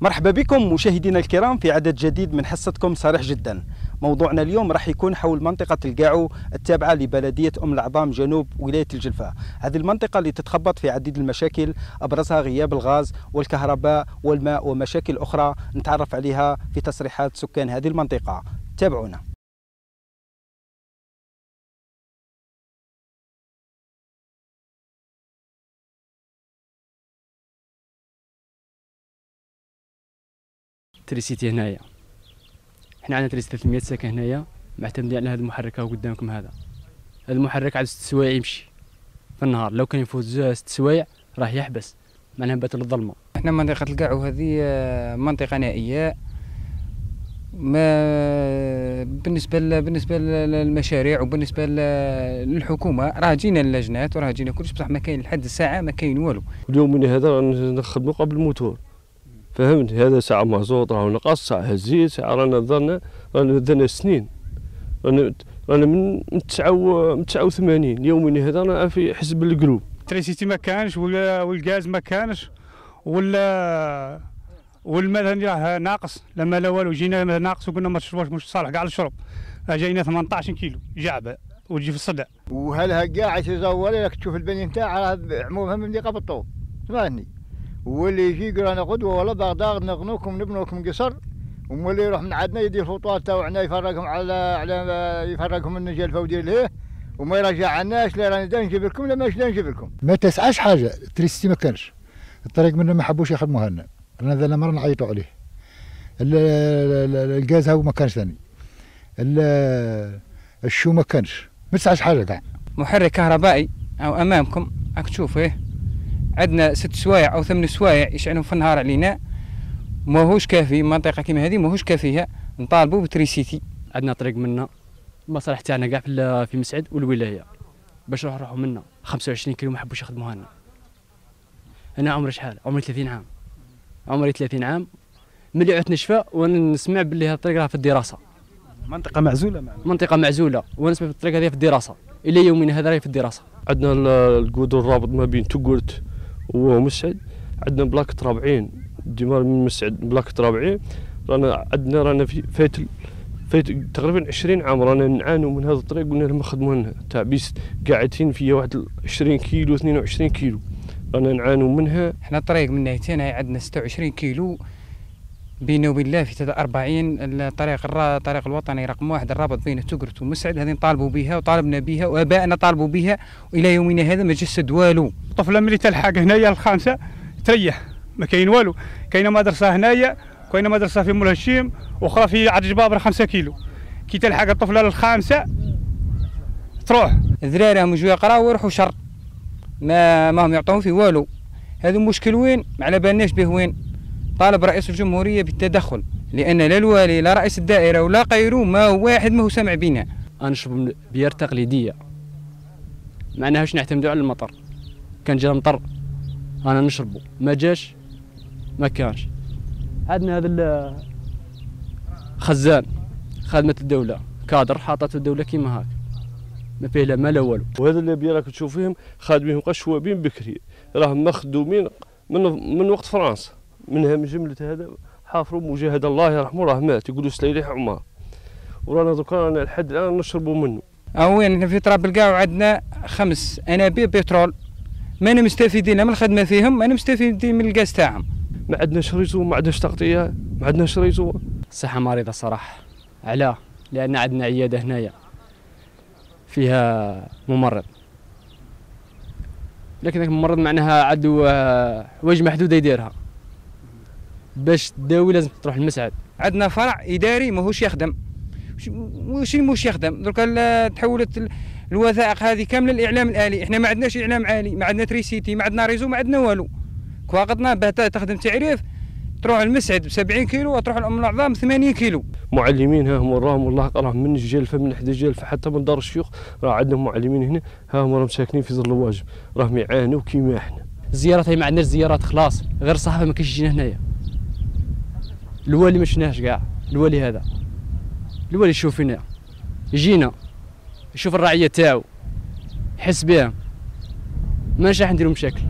مرحبا بكم مشاهدينا الكرام في عدد جديد من حصتكم صريح جدا. موضوعنا اليوم راح يكون حول منطقة القاعو التابعة لبلدية أم العظام جنوب ولاية الجلفة. هذه المنطقة اللي تتخبط في عديد المشاكل أبرزها غياب الغاز والكهرباء والماء ومشاكل أخرى نتعرف عليها في تصريحات سكان هذه المنطقة. تابعونا. تريسيتي هنايا. إحنا عندنا تريسيتي 300 ساكن هنايا معتمدين على هذا المحرك هاو قدامكم هذا. هذا المحرك عاد ست سوايع يمشي في النهار. لو كان يفوت ست سوايع راح يحبس معناها باتل الظلمة. إحنا منطقة القاعو هذه آه، منطقة نائية ما بالنسبة ل... بالنسبة للمشاريع وبالنسبة ل- للحكومة راه جينا اللجنات وراه جينا كلش بصح ما كاين لحد الساعة ما كاين والو. اليوم من هذا رانا نخدموا قبل الموتور. فهمت؟ هذا ساعة مازوت راه نقص ساعة هزيت ساعة رانا درنا رانا درنا سنين. رانا رانا من من تسعة و- من 89 اليوم من هذا رانا في حزب الجروب التريسيتي ما كانش ولا والغاز ما كانش ولا والماء راه ناقص. لما لا والو جينا ماء ناقص وقلنا ما تشربوش مش صالح كاع للشرب راه جاينا 18 كيلو جعبة وتجي في الصدع وهلها قاعد تزول لك تشوف البني نتاعها عمومها من دقيقه بالطوب سمعني واللي يجي يقول أنا غدوة ولا بغداد نغنوكم نبنوكم قصر ومولي يروح من عندنا يدير الفطوات تاعنا يفرقهم على على يفرقهم من الجلفه ودير ليه وما يرجعناش لا راني نجيب لكم لا ماش نجيب لكم؟ ما تسعاش حاجة تريستي ما كانش. الطريق منه ما حبوش يخدموها لنا رانا ذا مرة نعيطوا عليه. ال- ال- ال- الغاز هو ما كانش ثاني. ال- الضو ما كانش. ما تسعاش حاجة كاع. محرك كهربائي أو أمامكم راك تشوف إيه. عندنا ست سوايع أو ثمان سوايع يشعلون في النهار علينا. ماهوش كافي منطقة كيما هذه ماهوش كافية. نطالبوا ب électricité عندنا طريق منا المصالح تاعنا كاع في مسعد والولاية. باش نروح نروحوا منا. 25 كيلو ما حبوش يخدموها لنا أنا عمري شحال؟ عمري 30 عام. عمري 30 عام. ملي عدت نشفى وأنا نسمع باللي هذا الطريق راه في الدراسة. منطقة معزولة معنا منطقة معزولة. وأنا نسمع بالطريق هذه في الدراسة. إلى يومنا هذا راهي في الدراسة. عندنا ال- القدر الرابط ما بين تقرت ومسعد عندنا بلاك رابعين ديما من مسعد بلاك رابعين رانا عندنا رانا في فايت فايت تقريبا 20 عام رانا نعانوا من هذا الطريق قلنا لهم خدموا لنا. تاع piste قاعدين فيها واحد 20 كيلو 22 كيلو. رانا نعانوا منها. إحنا الطريق من ناحيتين عندنا 26 كيلو. بينه وبين الله في 40 الطريق الرا- الطريق الوطني رقم واحد الرابط بين تقرت ومسعد هذه نطالبوا بها وطالبنا بها وأبائنا طالبوا بها والى يومنا هذا ما جسد والو. طفلة ملي تلحق هنايا الخامسة تريح ما كاين والو. كاينة مدرسة هنايا كاينة مدرسة في مول هشيم وأخرى في عرج بابر 5 كيلو. كي تلحق الطفلة الخامسة تروح. ذراريهم يجوا يقراوا ويروحوا شر. ما ما هم يعطون في والو. هذا مشكل وين؟ ما على بالناش به وين؟ طالب رئيس الجمهورية بالتدخل لأن لا الوالي لا رئيس الدائرة ولا غيره ما هو واحد ما هو سامع بينا أنا نشرب من بيار تقليديه معناها واش نعتمدوا على المطر؟ كان جا مطر. أنا نشربه ما جاش ما كانش. عندنا هذا خزان خدمة الدولة. كادر حاطته الدولة كيما هاك. ما فيه لا ما لا والو. وهذا اللي بيراك تشوف فيهم خادمين قشوابين بكري. راهم مخدومين من من وقت فرنسا. منها من جملة هذا حافروا مجاهد الله يرحمه راه مات. يقولوا سليلح عمار. ورانا دوكا رانا لحد الآن نشربوا منه. وين إحنا في تراب القاع عندنا خمس أنابيب بترول. ما أنا مستفيدين لا من الخدمة فيهم ما أنا مستفيدين من الغاز تاعهم. ما عندناش réseau ما عندناش تغطية ما عندناش réseau. الصحة مريضة صراحة. علاه لأن عندنا عيادة هنايا فيها ممرض. لكن الممرض معناها عنده آه، حوايج محدودة يديرها. باش تداوي لازم تروح لمسعد عندنا فرع إداري ماهوش يخدم. اللي ماهوش يخدم. درك تحولت ال- الوثائق هذه كاملة الاعلام الآلي. إحنا ما عندناش إعلام آلي ما عندنا électricité ما عندنا réseau. ما عندنا والو. كواقطنا باه تخدم تعريف تروح المسعد ب 70 كيلو وتروح الام العظام 80 كيلو. معلمين ها هم راهم والله راهم من الجلفة من حدا الجلفة حتى من دار الشيوخ. راه عندهم معلمين هنا. ها هم راهم ساكنين في ظل الواجب. راهم يعانوا كيما إحنا. الزيارات هي ما عندناش زيارات خلاص. غير الصحافة ما كاينش يجينا هنايا. الوالي ما شفناهش كاع. الوالي هذا. الوالي يشوف فينا يجينا. يشوف الرعية تاعو. يحس بهم ماناش راح نديرو مشاكل.